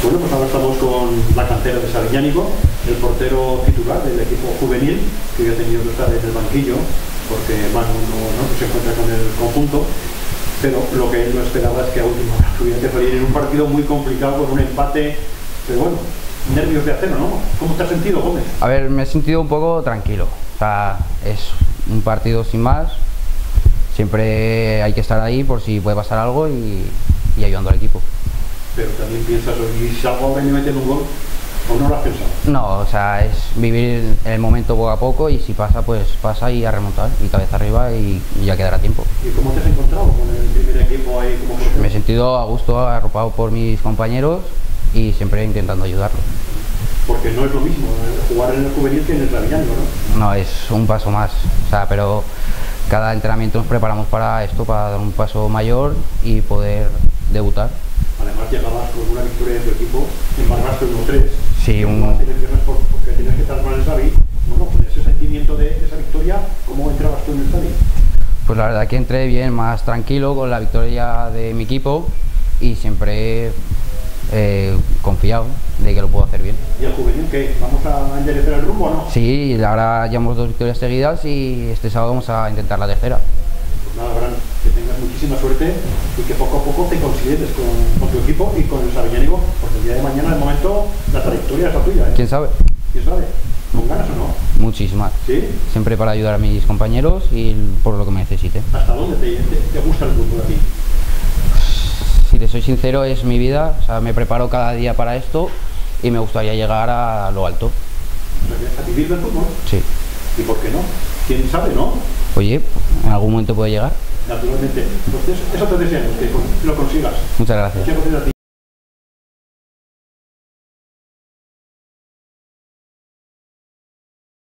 Bueno, pues ahora estamos con la cantera de Sabiñánigo, el portero titular del equipo juvenil, que ya ha tenido que estar en el banquillo, porque Manu no, se encuentra con el conjunto, pero lo que él no esperaba es que a última hora tuviera que salir en un partido muy complicado con un empate, pero bueno, nervios de acero, ¿no? ¿Cómo te has sentido, Gómez? A ver, me he sentido un poco tranquilo. O sea, es un partido sin más. Siempre hay que estar ahí por si puede pasar algo y ayudando al equipo. Pero también piensas, y si salgo ahora y me meten un gol, ¿o no lo has pensado? No, o sea, es vivir el momento poco a poco y si pasa, pues pasa y a remontar y cabeza arriba y, y ya quedará tiempo. ¿Y cómo te has encontrado con el primer equipo ahí como? Me he sentido a gusto, arropado por mis compañeros y siempre intentando ayudarlos. Porque no es lo mismo eh, jugar en el juvenil que en el Sabiñánigo, ¿no? No, es un paso más. O sea, pero cada entrenamiento nos preparamos para esto, para dar un paso mayor y poder debutar. Llegabas con una victoria de tu equipo, embargaste 1-3. Sí, un- por- porque tienes que estar con el Xavi. Bueno, con ese sentimiento de, de esa victoria, ¿cómo entrabas tú en el Xavi? Pues la verdad que entré bien, más tranquilo con la victoria de mi equipo y siempre eh, confiado de que lo puedo hacer bien. ¿Y el juvenil qué? ¿Vamos a enderezar el rumbo o no? Sí, ahora llevamos dos victorias seguidas y este sábado vamos a intentar la tercera. Pues nada, que tengas muchísima suerte y que poco a poco te consideres con, con tu equipo y con el Sabiñánigo, porque el día de mañana, de momento, la trayectoria es la tuya, ¿eh? ¿Quién sabe? ¿Quién sabe? ¿Con ganas o no? Muchísimas. ¿Sí? Siempre para ayudar a mis compañeros y por lo que me necesite. ¿Hasta dónde te, te, te gusta el fútbol a ti? Si te soy sincero, es mi vida. O sea, me preparo cada día para esto y me gustaría llegar a lo alto. ¿A vivir del fútbol? Sí. ¿Y por qué no? ¿Quién sabe, no? Oye, en algún momento puede llegar. Naturalmente. Entonces, eso te deseamos, que lo consigas. Muchas gracias.